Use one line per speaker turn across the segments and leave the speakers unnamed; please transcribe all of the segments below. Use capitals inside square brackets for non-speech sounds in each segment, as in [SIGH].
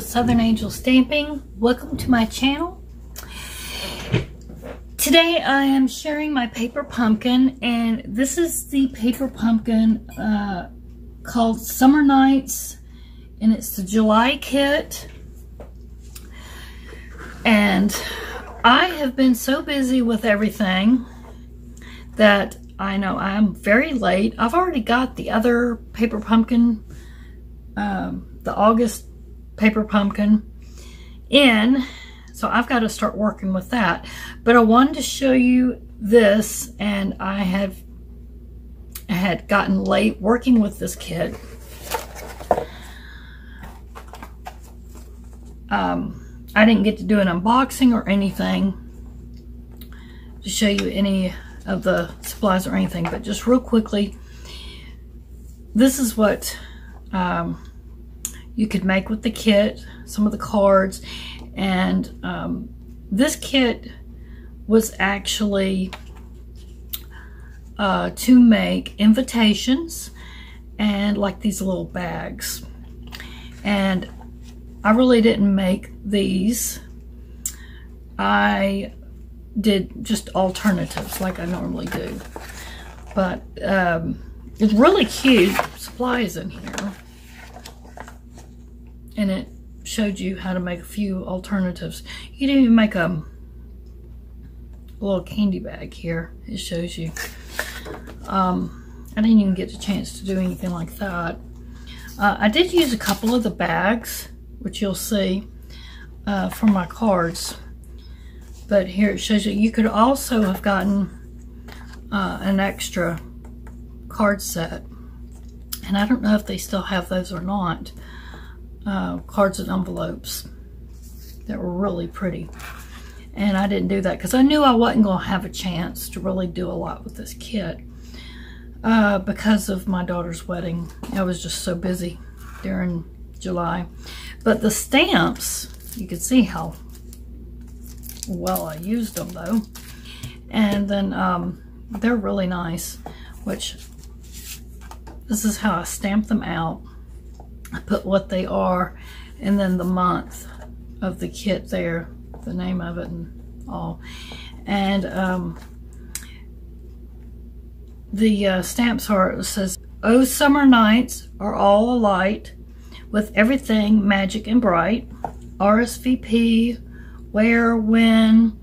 with Southern Angels Stamping. Welcome to my channel. Today I am sharing my paper pumpkin and this is the paper pumpkin uh, called Summer Nights and it's the July kit. And I have been so busy with everything that I know I'm very late. I've already got the other paper pumpkin um, the August paper pumpkin in. So I've got to start working with that. But I wanted to show you this and I have I had gotten late working with this kit. Um, I didn't get to do an unboxing or anything to show you any of the supplies or anything, but just real quickly, this is what um, you could make with the kit, some of the cards. And um, this kit was actually uh, to make invitations and like these little bags. And I really didn't make these. I did just alternatives like I normally do. But um, it's really cute. Supplies in here and it showed you how to make a few alternatives. You can even make a, a little candy bag here. It shows you. Um, I didn't even get the chance to do anything like that. Uh, I did use a couple of the bags, which you'll see, uh, for my cards. But here it shows you, you could also have gotten uh, an extra card set. And I don't know if they still have those or not uh, cards and envelopes that were really pretty. And I didn't do that because I knew I wasn't going to have a chance to really do a lot with this kit uh, because of my daughter's wedding. I was just so busy during July. But the stamps, you can see how well I used them though. And then um, they're really nice, which this is how I stamp them out. I put what they are and then the month of the kit there, the name of it and all. And um, the uh, stamps are, it says, Oh, summer nights are all alight with everything magic and bright. RSVP, where, when,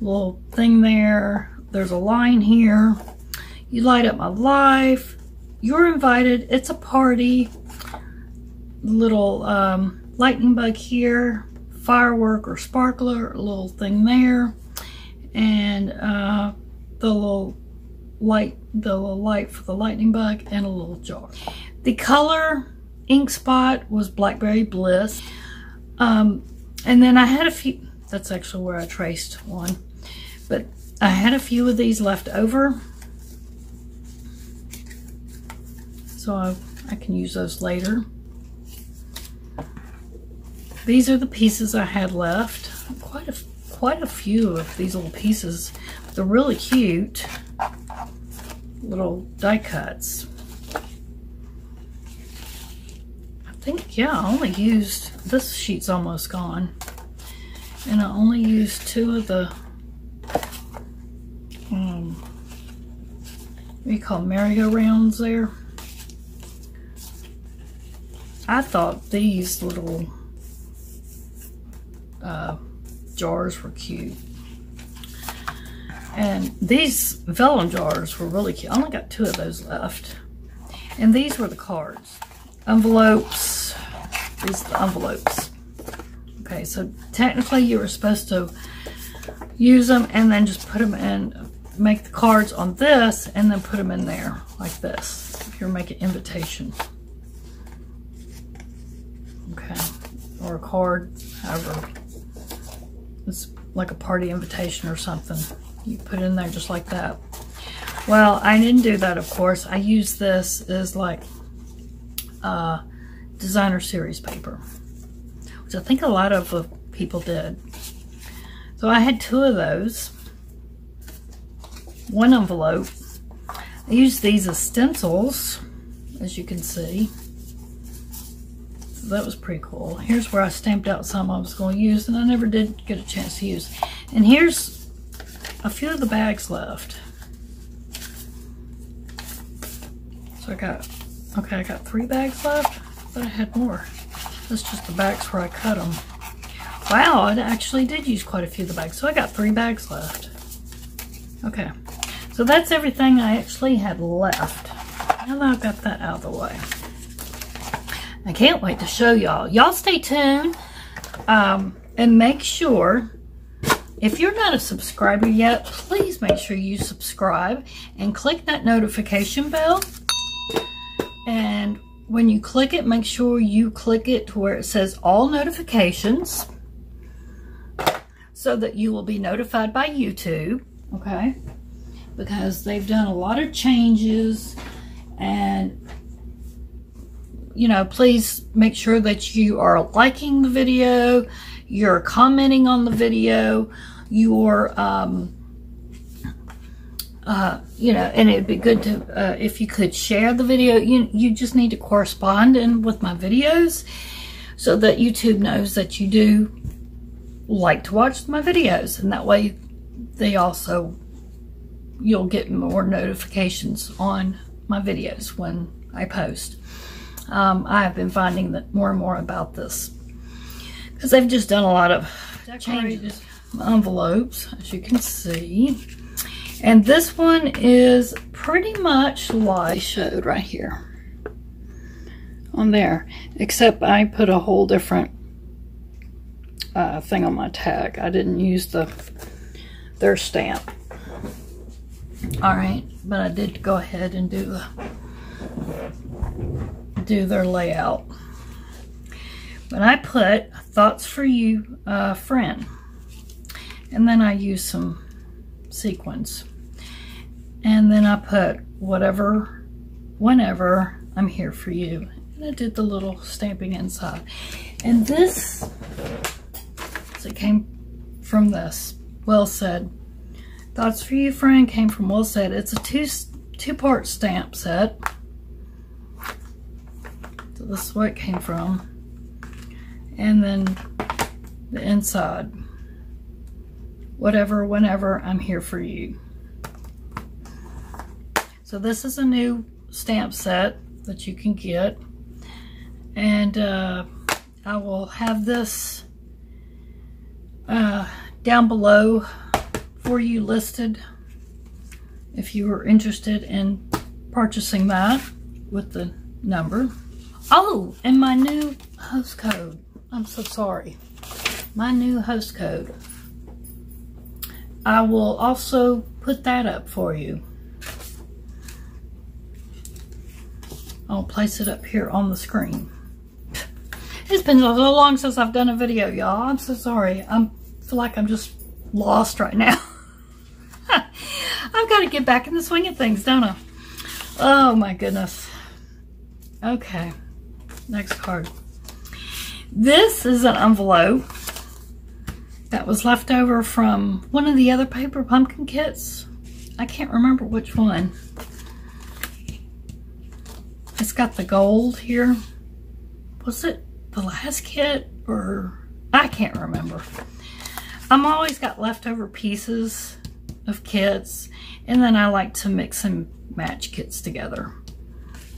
little thing there. There's a line here. You light up my life. You're invited. It's a party little um, lightning bug here, firework or sparkler, a little thing there, and uh, the little light, the little light for the lightning bug, and a little jar. The color ink spot was Blackberry Bliss. Um, and then I had a few, that's actually where I traced one, but I had a few of these left over. So I, I can use those later. These are the pieces I had left. Quite a, quite a few of these little pieces. They're really cute. Little die cuts. I think, yeah, I only used, this sheet's almost gone. And I only used two of the, um, what you call merry-go-rounds there? I thought these little uh, jars were cute. And these vellum jars were really cute. I only got two of those left. And these were the cards. Envelopes. These are the envelopes. Okay, so technically you were supposed to use them and then just put them in, make the cards on this and then put them in there like this. If you're making invitation. Okay, or a card, however it's like a party invitation or something. You put in there just like that. Well, I didn't do that, of course. I used this as like uh, designer series paper, which I think a lot of uh, people did. So I had two of those. One envelope. I used these as stencils, as you can see. That was pretty cool. Here's where I stamped out some I was going to use and I never did get a chance to use. And here's a few of the bags left. So I got, okay, I got three bags left, but I had more. That's just the bags where I cut them. Wow, I actually did use quite a few of the bags. So I got three bags left. Okay, so that's everything I actually had left. Now that I've got that out of the way. I can't wait to show y'all. Y'all stay tuned um, and make sure if you're not a subscriber yet, please make sure you subscribe and click that notification bell. And when you click it, make sure you click it to where it says all notifications so that you will be notified by YouTube, okay? Because they've done a lot of changes and you know, please make sure that you are liking the video, you're commenting on the video, you're, um, uh, you know, and it'd be good to, uh, if you could share the video, you, you just need to correspond in with my videos so that YouTube knows that you do like to watch my videos. And that way they also, you'll get more notifications on my videos when I post. Um, I have been finding that more and more about this. Because they've just done a lot of changes envelopes as you can see. And this one is pretty much like I showed right here on there except I put a whole different uh, thing on my tag. I didn't use the their stamp. All right but I did go ahead and do the do their layout. But I put thoughts for you uh, friend. And then I use some sequins and then I put whatever whenever I'm here for you. And I did the little stamping inside. And this so it came from this. Well said. Thoughts for you friend came from well said. It's a two two-part stamp set so this is where it came from and then the inside whatever, whenever, I'm here for you. So this is a new stamp set that you can get. And uh, I will have this uh, down below for you listed if you are interested in purchasing that with the number. Oh, and my new host code. I'm so sorry. My new host code. I will also put that up for you. I'll place it up here on the screen. It's been so long since I've done a video, y'all. I'm so sorry. I feel like I'm just lost right now. [LAUGHS] I've got to get back in the swing of things, don't I? Oh my goodness. Okay, next card. This is an envelope that was left over from one of the other paper pumpkin kits. I can't remember which one. It's got the gold here. Was it the last kit or I can't remember. I'm always got leftover pieces of kits and then I like to mix and match kits together.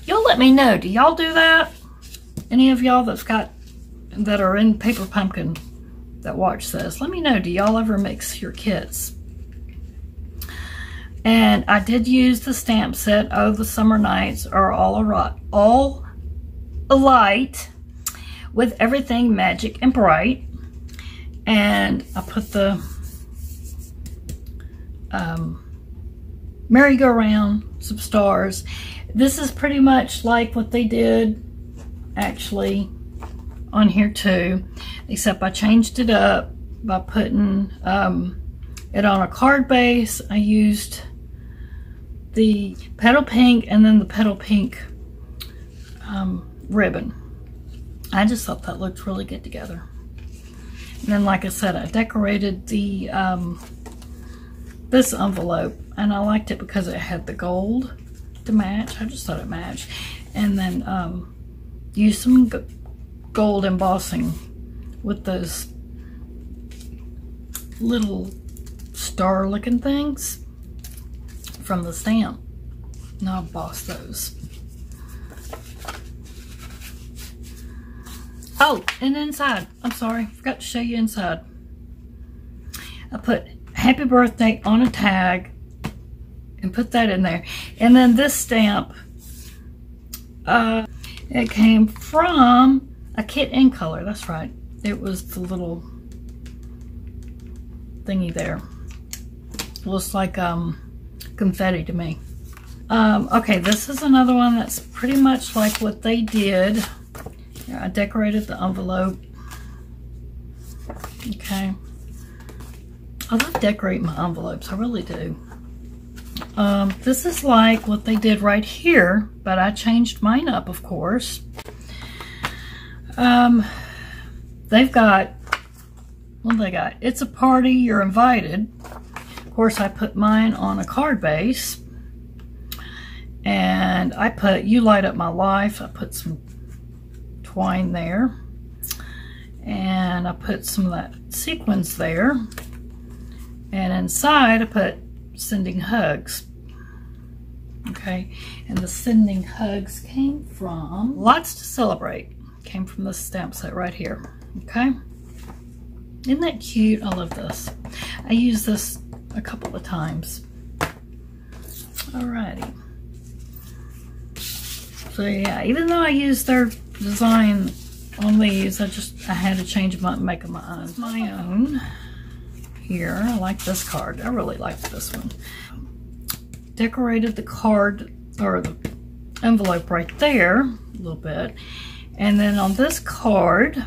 Y'all let me know. Do y'all do that? Any of y'all that's got that are in Paper Pumpkin that watch this, let me know, do y'all ever mix your kits? And I did use the stamp set, Oh, the Summer Nights are all, a Rot, all alight with everything magic and bright. And I put the um, merry-go-round, some stars. This is pretty much like what they did actually on here too, except I changed it up by putting um, it on a card base. I used the petal pink and then the petal pink um, ribbon. I just thought that looked really good together. And then, like I said, I decorated the um, this envelope, and I liked it because it had the gold to match. I just thought it matched. And then um, used some gold embossing with those little star looking things from the stamp. Now I'll emboss those. Oh, and inside, I'm sorry, forgot to show you inside. I put happy birthday on a tag and put that in there. And then this stamp, uh, it came from a kit in color. That's right. It was the little thingy there. Looks like um, confetti to me. Um, okay, this is another one that's pretty much like what they did. I decorated the envelope. Okay. I love decorating my envelopes. I really do. Um, this is like what they did right here, but I changed mine up, of course. Um, they've got, what they got? It's a party, you're invited. Of course, I put mine on a card base. And I put, you light up my life. I put some twine there. And I put some of that sequins there. And inside I put sending hugs. Okay, and the sending hugs came from Lots to Celebrate. Came from this stamp set right here. Okay. Isn't that cute? I love this. I use this a couple of times. Alrighty. So yeah, even though I used their design on these, I just I had to change my make them my own. My own here. I like this card. I really like this one. Decorated the card or the envelope right there a little bit. And then on this card,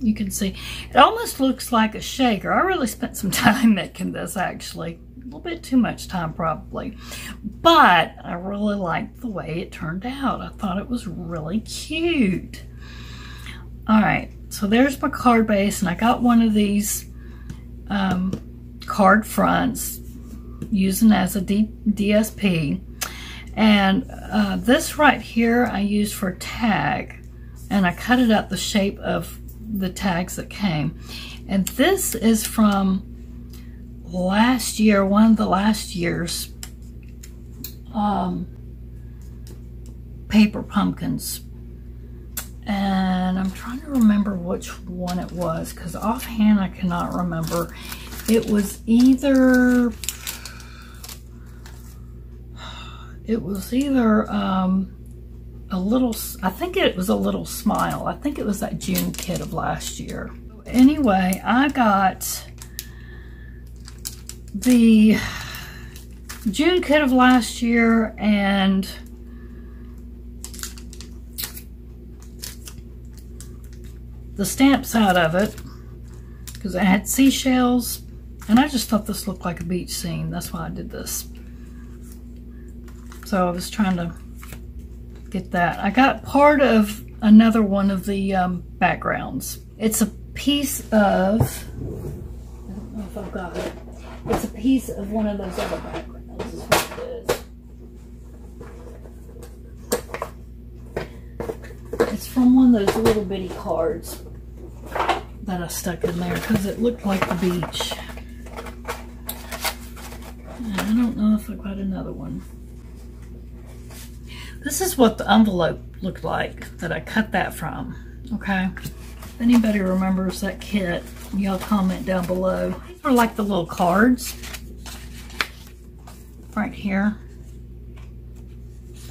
you can see it almost looks like a shaker. I really spent some [LAUGHS] time making this actually. A little bit too much time probably. But I really liked the way it turned out. I thought it was really cute. All right, so there's my card base and I got one of these um, card fronts using as a D DSP. And uh, this right here I used for tag. And I cut it up the shape of the tags that came. And this is from last year, one of the last year's um, paper pumpkins. And I'm trying to remember which one it was because offhand I cannot remember. It was either, it was either um, a little, I think it was a little smile. I think it was that June kit of last year. Anyway, I got the June kit of last year and the stamps out of it because it had seashells and I just thought this looked like a beach scene. That's why I did this. So I was trying to get that. I got part of another one of the um, backgrounds. It's a piece of, I don't know if I've got it. It's a piece of one of those other backgrounds is what it is. It's from one of those little bitty cards that I stuck in there because it looked like the beach. I don't know if I've got another one. This is what the envelope looked like that I cut that from, okay? If anybody remembers that kit, y'all comment down below. These are like the little cards right here.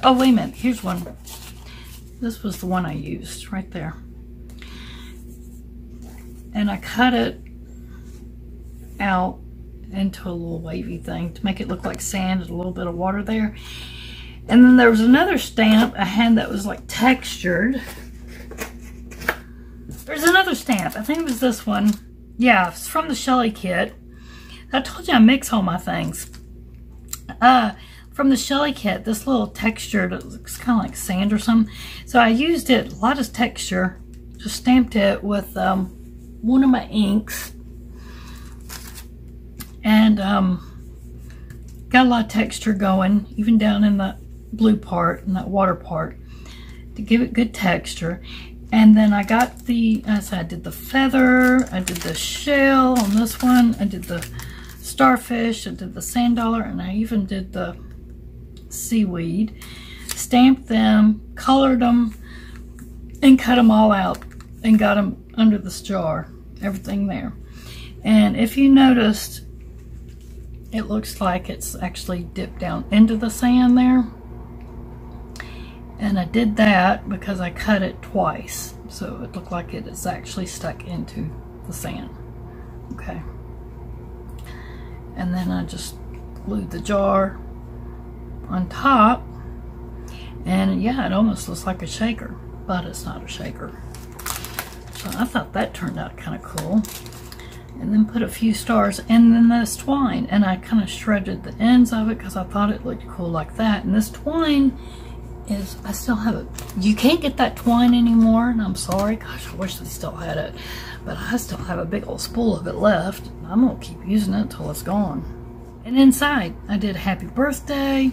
Oh, wait a minute. Here's one. This was the one I used right there. And I cut it out into a little wavy thing to make it look like sand and a little bit of water there. And then there was another stamp I had that was like textured. There's another stamp. I think it was this one. Yeah, it's from the Shelly kit. I told you I mix all my things. Uh, from the Shelly kit, this little texture that looks kind of like sand or something. So I used it, a lot of texture, just stamped it with um, one of my inks and um, got a lot of texture going, even down in the blue part and that water part to give it good texture. And then I got the, as I did the feather, I did the shell on this one, I did the starfish, I did the sand dollar, and I even did the seaweed. Stamped them, colored them, and cut them all out and got them under this jar, everything there. And if you noticed, it looks like it's actually dipped down into the sand there. And I did that because I cut it twice. So it looked like it is actually stuck into the sand. Okay. And then I just glued the jar on top. And yeah, it almost looks like a shaker, but it's not a shaker. So I thought that turned out kind of cool. And then put a few stars and then this twine. And I kind of shredded the ends of it because I thought it looked cool like that. And this twine is I still have it. You can't get that twine anymore, and I'm sorry. Gosh, I wish they still had it. But I still have a big old spool of it left. I'm to keep using it until it's gone. And inside, I did Happy Birthday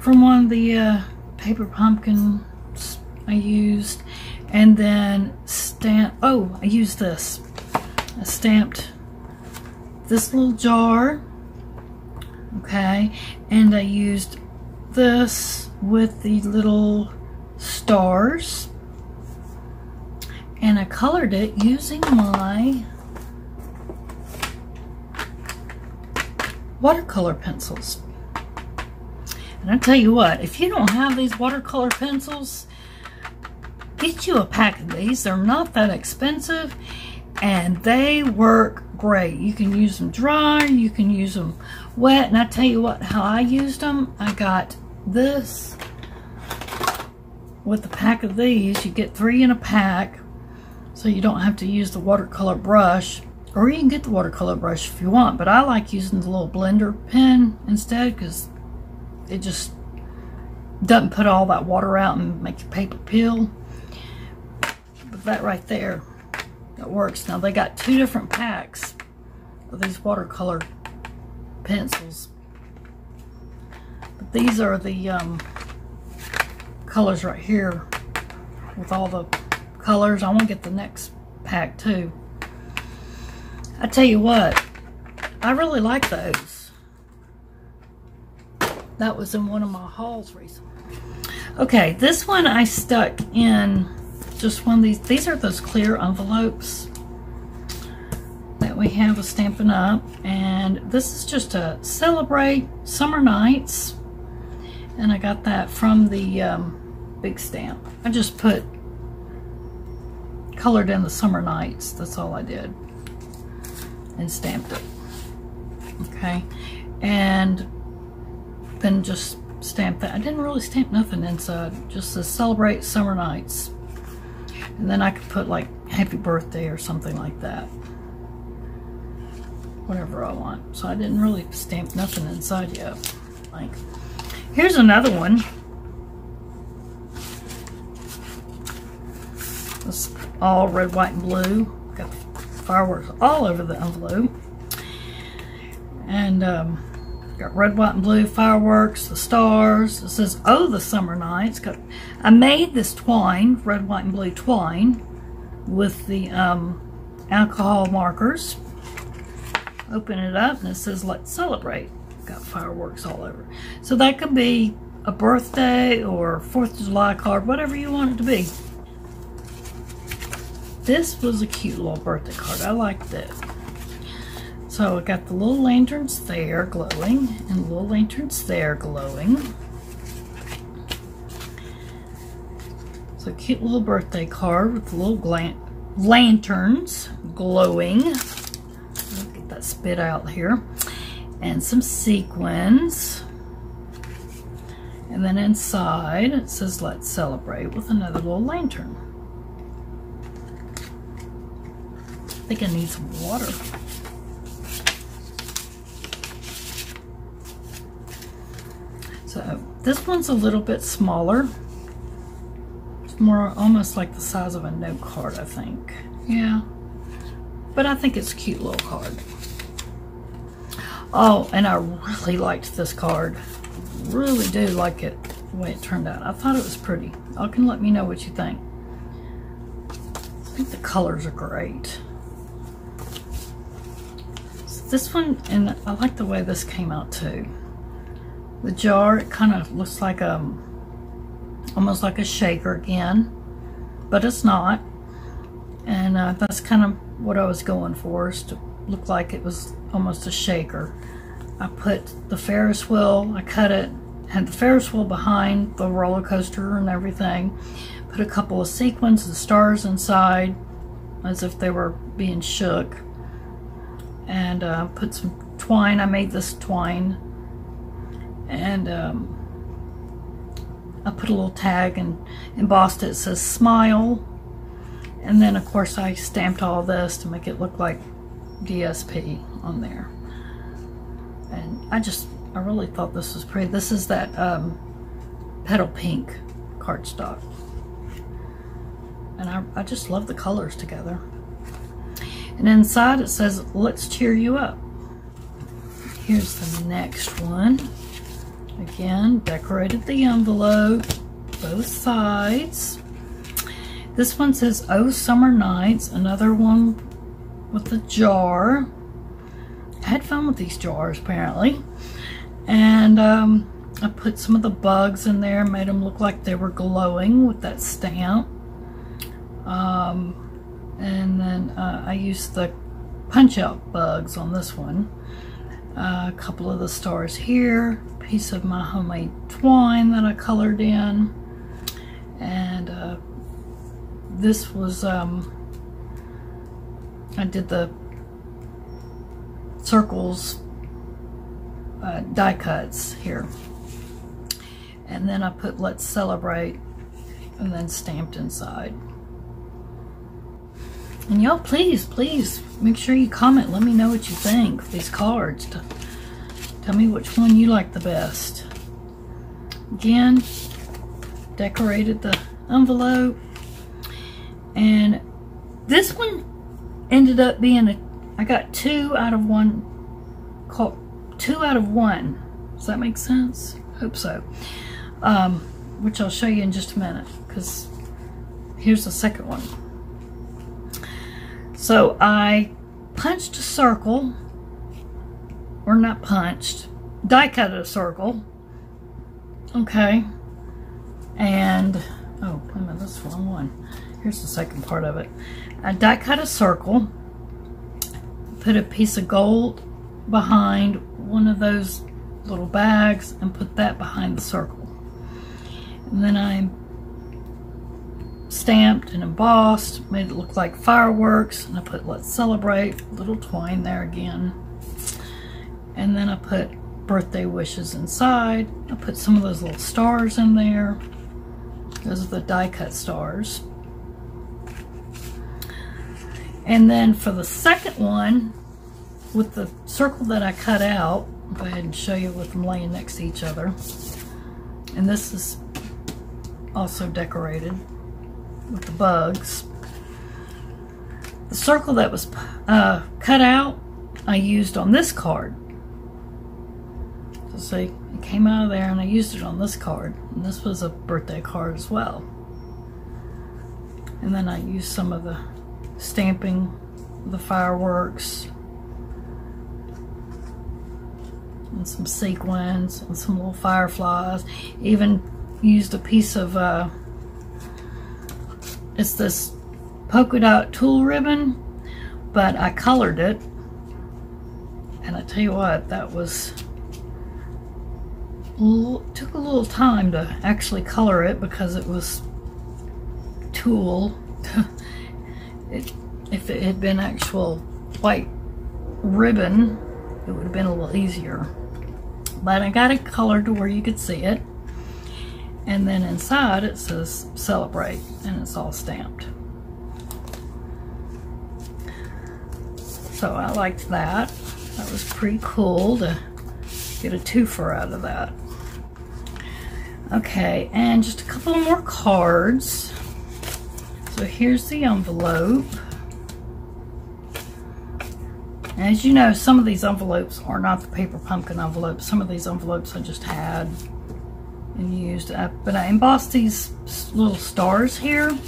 from one of the uh, paper pumpkins I used. And then stamp, oh, I used this. I stamped this little jar, okay, and I used this with the little stars and I colored it using my watercolor pencils. And I tell you what, if you don't have these watercolor pencils, get you a pack of these. They're not that expensive and they work great. You can use them dry, you can use them wet. And I tell you what, how I used them, I got this with a pack of these you get three in a pack so you don't have to use the watercolor brush or you can get the watercolor brush if you want but I like using the little blender pen instead because it just doesn't put all that water out and make your paper peel but that right there that works now they got two different packs of these watercolor pencils But these are the um, colors right here with all the colors. I want to get the next pack too. I tell you what, I really like those. That was in one of my hauls recently. Okay, this one I stuck in just one of these. These are those clear envelopes that we have a Stampin' Up. And this is just to celebrate summer nights and I got that from the um, big stamp. I just put colored in the summer nights. That's all I did. And stamped it. Okay. And then just stamp that. I didn't really stamp nothing inside. Just to celebrate summer nights. And then I could put like happy birthday or something like that. Whatever I want. So I didn't really stamp nothing inside yet. Like Here's another one. It's all red, white, and blue. Got fireworks all over the envelope. And um, got red, white, and blue fireworks, the stars. It says, oh, the summer nights. Got, I made this twine, red, white, and blue twine, with the um, alcohol markers. Open it up, and it says, let's celebrate got fireworks all over. So that could be a birthday or 4th of July card, whatever you want it to be. This was a cute little birthday card. I liked it. So I got the little lanterns there glowing and the little lanterns there glowing. So cute little birthday card with little lanterns glowing. Get that spit out here and some sequins. And then inside it says let's celebrate with another little lantern. I think I need some water. So this one's a little bit smaller. It's more almost like the size of a note card, I think. Yeah. But I think it's a cute little card. Oh, and I really liked this card. Really do like it the way it turned out. I thought it was pretty. Y'all can let me know what you think. I think the colors are great. So this one, and I like the way this came out too. The jar, it kind of looks like a, um, almost like a shaker again, but it's not. And uh, that's kind of what I was going for, is to look like it was almost a shaker. I put the Ferris wheel, I cut it, had the Ferris wheel behind the roller coaster and everything. Put a couple of sequins and stars inside as if they were being shook. And uh, put some twine. I made this twine. And um, I put a little tag and embossed it. It says smile. And then of course I stamped all this to make it look like DSP on there. And I just, I really thought this was pretty. This is that um, petal pink cardstock. And I, I just love the colors together. And inside it says, let's cheer you up. Here's the next one. Again, decorated the envelope, both sides. This one says, Oh Summer Nights. Another one with a jar. I had fun with these jars, apparently. And um, I put some of the bugs in there, made them look like they were glowing with that stamp. Um, and then uh, I used the punch out bugs on this one. Uh, a couple of the stars here, piece of my homemade twine that I colored in. And uh, this was, um, I did the circles uh, die cuts here. And then I put let's celebrate and then stamped inside. And y'all, please, please make sure you comment. Let me know what you think these cards. Tell me which one you like the best. Again, decorated the envelope. And this one ended up being a, I got two out of one, two out of one. Does that make sense? Hope so. Um, which I'll show you in just a minute because here's the second one. So I punched a circle, or not punched, die cut a circle. Okay. And, oh, wait a that's the wrong one. Here's the second part of it. I die cut a circle, put a piece of gold behind one of those little bags and put that behind the circle. And then I stamped and embossed, made it look like fireworks, and I put let's celebrate, little twine there again. And then I put birthday wishes inside. I put some of those little stars in there. Those are the die cut stars. And then for the second one, with the circle that I cut out, I'll go ahead and show you with them laying next to each other. And this is also decorated with the bugs. The circle that was uh, cut out, I used on this card. So it came out of there and I used it on this card. And this was a birthday card as well. And then I used some of the stamping, the fireworks, and some sequins and some little fireflies. Even used a piece of uh, it's this polka dot tulle ribbon, but I colored it. And I tell you what, that was, took a little time to actually color it because it was tulle. [LAUGHS] it, if it had been actual white ribbon, it would have been a little easier. But I got it colored to where you could see it. And then inside it says celebrate and it's all stamped. So I liked that. That was pretty cool to get a twofer out of that. Okay, and just a couple more cards. So here's the envelope. As you know, some of these envelopes are not the paper pumpkin envelopes. Some of these envelopes I just had and used. Uh, but I embossed these little stars here.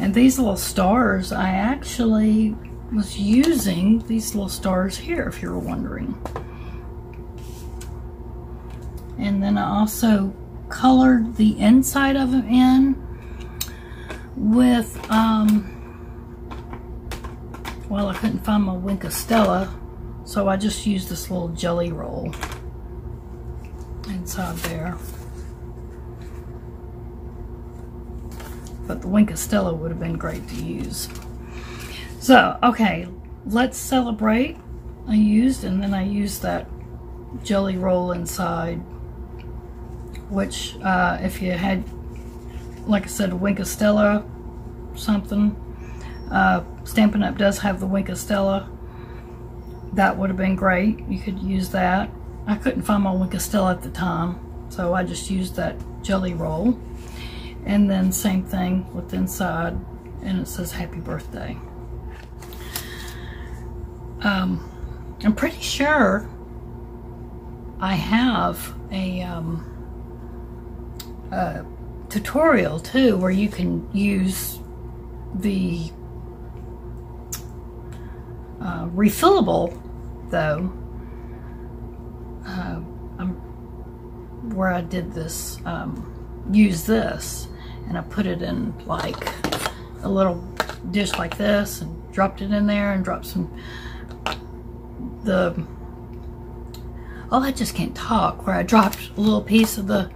And these little stars, I actually was using these little stars here, if you're wondering. And then I also colored the inside of them in with, um, well, I couldn't find my Wink of Stella, so I just used this little jelly roll inside there. But the Wink of Stella would have been great to use. So, okay, let's celebrate. I used, and then I used that jelly roll inside, which uh, if you had, like I said, a Wink of Stella, something, uh, Stampin' Up! does have the Wink of Stella. That would have been great. You could use that. I couldn't find my Wink of Stella at the time, so I just used that jelly roll. And then same thing with inside, and it says happy birthday. Um, I'm pretty sure I have a, um, a tutorial too where you can use the uh, refillable though. Uh, where I did this um, use this and I put it in like a little dish like this and dropped it in there and dropped some the oh I just can't talk where I dropped a little piece of the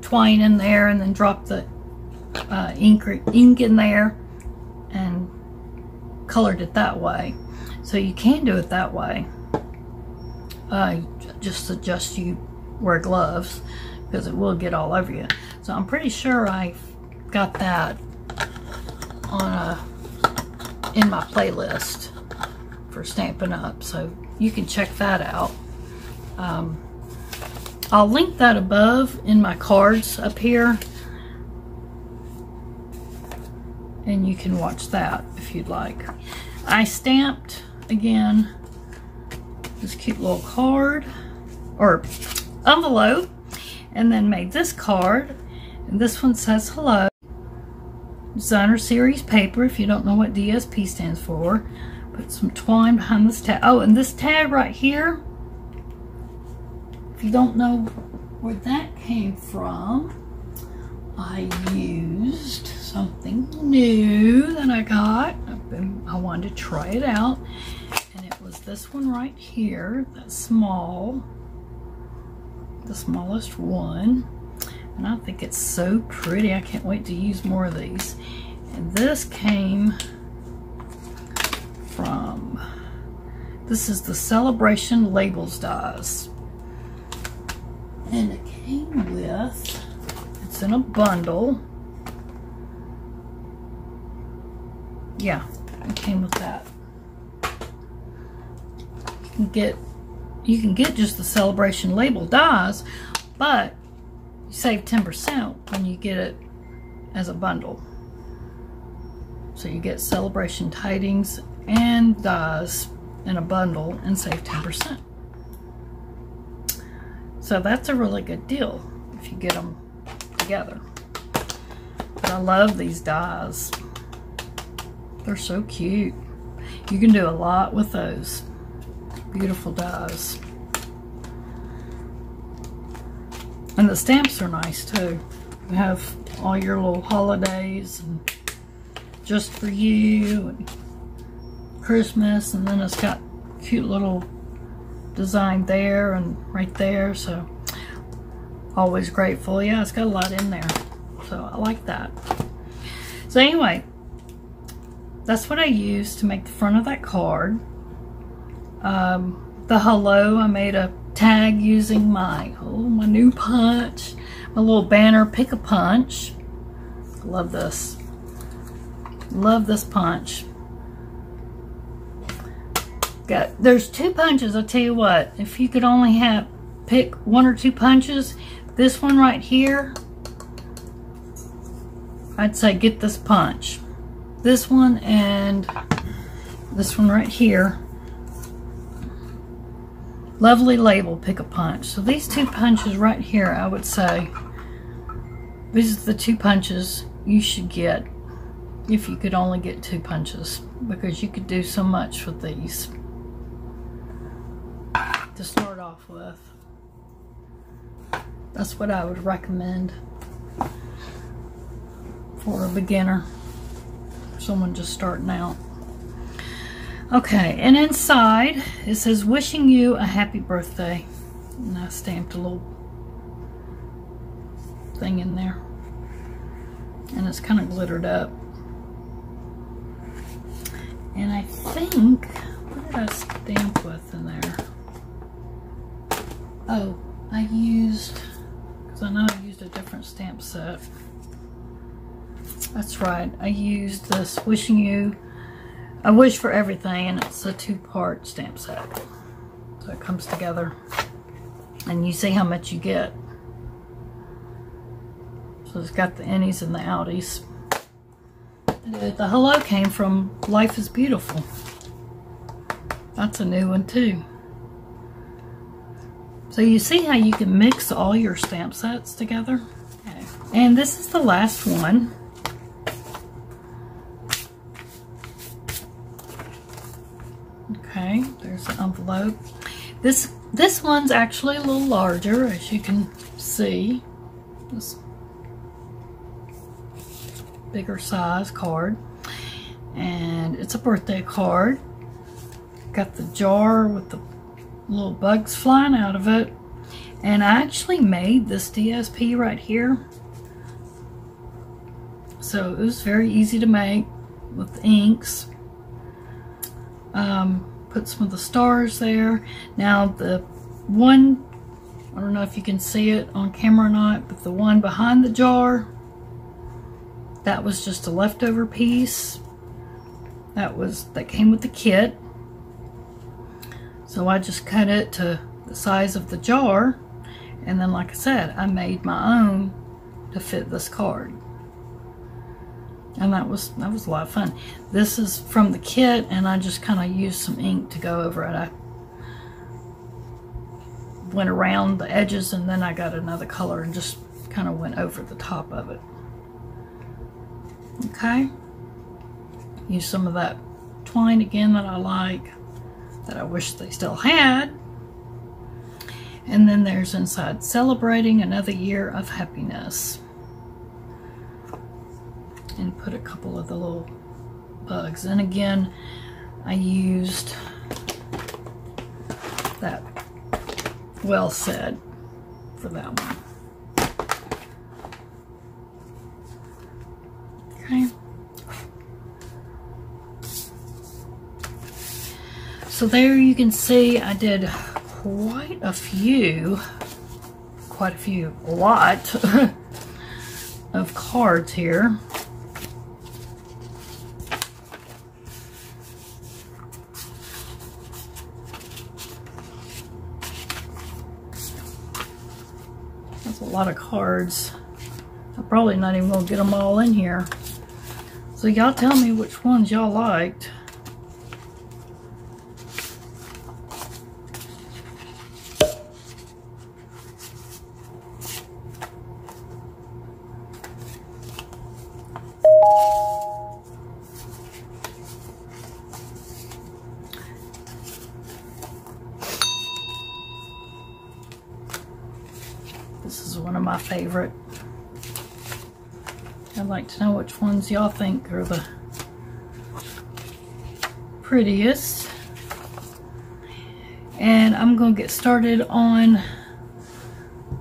twine in there and then drop the uh, ink, ink in there and colored it that way. So you can do it that way. Uh, just suggest you wear gloves because it will get all over you. So I'm pretty sure I got that on a in my playlist for Stampin' Up. So you can check that out. Um, I'll link that above in my cards up here. And you can watch that if you'd like. I stamped, again, this cute little card, or envelope, and then made this card. And this one says hello. Designer Series paper, if you don't know what DSP stands for. Put some twine behind this tag. Oh, and this tag right here, if you don't know where that came from, I used something new that I got. Been, I wanted to try it out. And it was this one right here, that small, the smallest one. And I think it's so pretty. I can't wait to use more of these. And this came from. This is the Celebration Labels dies. And it came with, it's in a bundle. Yeah, it came with that. You can get, you can get just the Celebration label dies, but you save 10% when you get it as a bundle. So you get Celebration Tidings and dies in a bundle and save 10%. So that's a really good deal if you get them together. But I love these dies. They're so cute. You can do a lot with those. Beautiful dies. And the stamps are nice too. You have all your little holidays and just for you and Christmas and then it's got cute little design there and right there so always grateful. Yeah it's got a lot in there so I like that. So anyway that's what I used to make the front of that card. Um, the hello I made a tag using my oh my new punch my little banner pick a punch. Love this. Love this punch Got there's two punches. I'll tell you what. If you could only have pick one or two punches, this one right here, I'd say get this punch. This one and this one right here. Lovely label, pick a punch. So these two punches right here, I would say, these are the two punches you should get if you could only get two punches because you could do so much with these to start off with. That's what I would recommend for a beginner, someone just starting out. Okay, and inside it says wishing you a happy birthday. And I stamped a little thing in there. And it's kind of glittered up. And I think, what did I stamp with in there? Oh, I used, because I know I used a different stamp set. That's right, I used this Wishing You, I Wish for Everything, and it's a two-part stamp set. So it comes together. And you see how much you get. So it's got the innies and the outies. The hello came from Life is Beautiful. That's a new one too. So you see how you can mix all your stamp sets together? Okay. And this is the last one. Okay, there's the envelope. This this one's actually a little larger, as you can see. This bigger size card. And it's a birthday card. Got the jar with the little bugs flying out of it. And I actually made this DSP right here. So it was very easy to make with inks. Um, put some of the stars there. Now the one, I don't know if you can see it on camera or not, but the one behind the jar, that was just a leftover piece. That was, that came with the kit. So I just cut it to the size of the jar. And then, like I said, I made my own to fit this card. And that was that was a lot of fun. This is from the kit, and I just kind of used some ink to go over it. I went around the edges, and then I got another color and just kind of went over the top of it. Okay. Use some of that twine again that I like, that I wish they still had. And then there's inside celebrating another year of happiness and put a couple of the little bugs. And again, I used that well said for that one. Okay. So there you can see I did quite a few, quite a few, a lot [LAUGHS] of cards here. That's a lot of cards. I'm probably not even going to get them all in here. So y'all tell me which ones y'all liked. favorite. I'd like to know which ones y'all think are the prettiest. And I'm going to get started on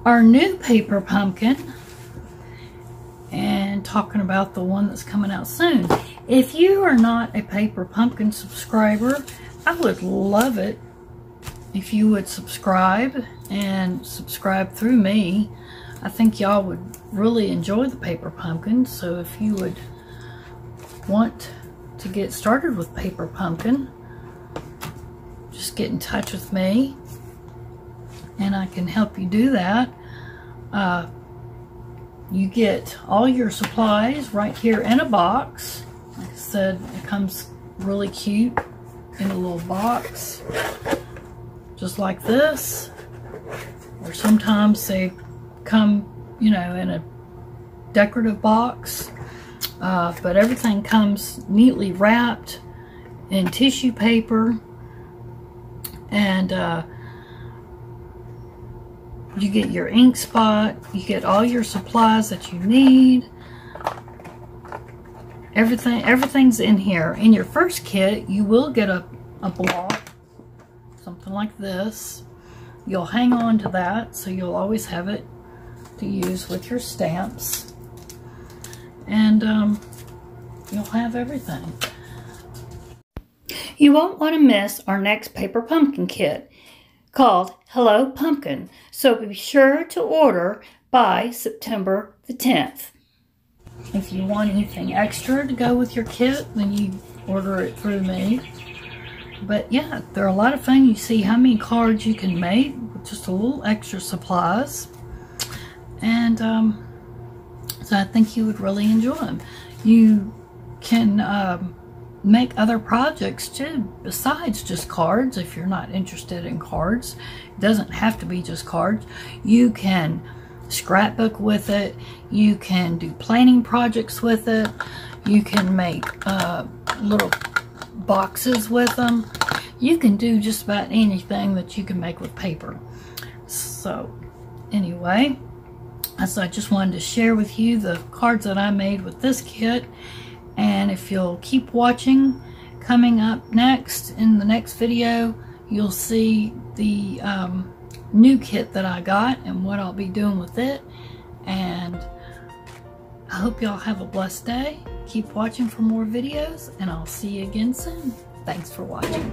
our new paper pumpkin and talking about the one that's coming out soon. If you are not a paper pumpkin subscriber, I would love it if you would subscribe and subscribe through me. I think y'all would really enjoy the paper pumpkin. So if you would want to get started with paper pumpkin, just get in touch with me and I can help you do that. Uh, you get all your supplies right here in a box. Like I said, it comes really cute in a little box, just like this. Or sometimes they come, you know, in a decorative box. Uh, but everything comes neatly wrapped in tissue paper. And uh, you get your ink spot. You get all your supplies that you need. Everything everything's in here. In your first kit you will get a, a block something like this. You'll hang on to that so you'll always have it to use with your stamps and um, you'll have everything you won't want to miss our next paper pumpkin kit called Hello Pumpkin, so be sure to order by September the 10th. If you want anything extra to go with your kit, then you order it through me. But yeah, they're a lot of fun. You see how many cards you can make with just a little extra supplies. And um, I think you would really enjoy them. You can um, make other projects too besides just cards if you're not interested in cards. It doesn't have to be just cards. You can scrapbook with it. You can do planning projects with it. You can make uh, little boxes with them you can do just about anything that you can make with paper. So anyway so I just wanted to share with you the cards that I made with this kit and if you'll keep watching, coming up next in the next video, you'll see the um, new kit that I got and what I'll be doing with it. And I hope y'all have a blessed day. Keep watching for more videos and I'll see you again soon. Thanks for watching.